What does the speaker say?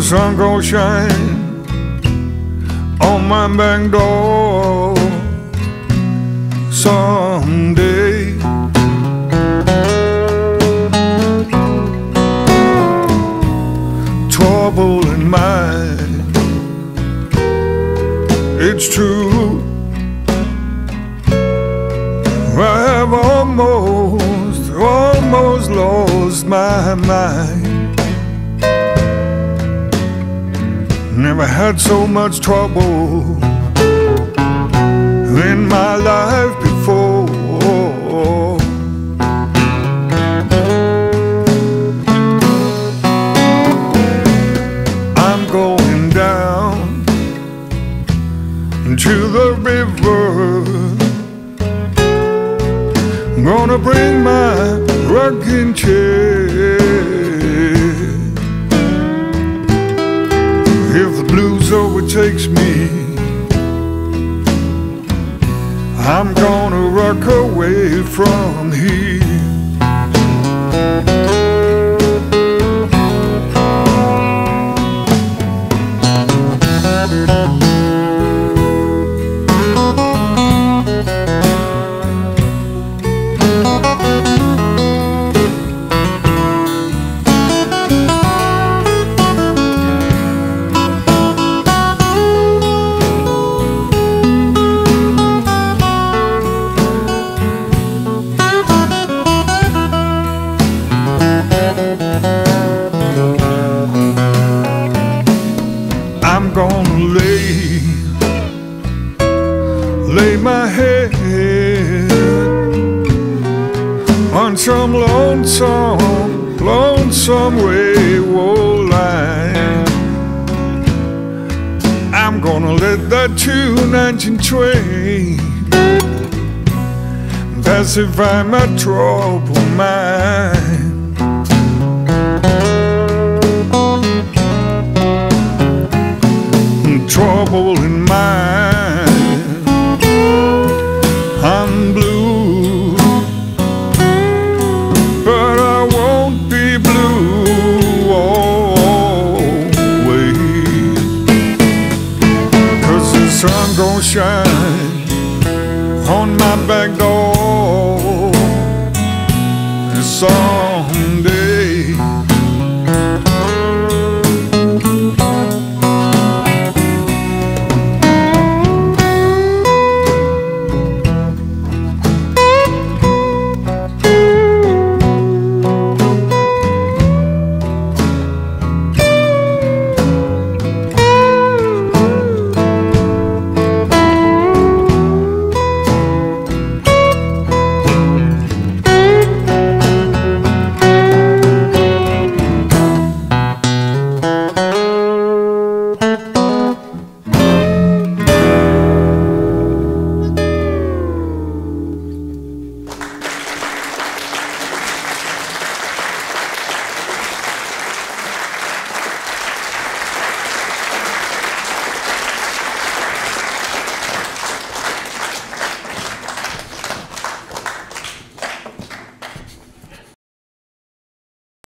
sun gon' shine on my back door someday. Trouble in mind, it's true. I have almost, almost lost my mind. Never had so much trouble in my life before. I'm going down to the river. I'm Gonna bring my rocking chair. Overtakes me, I'm gonna rock away from here. Lay my head on some lonesome, lonesome wayward line. I'm gonna let that two-engine train pacify my troubled mind. Sun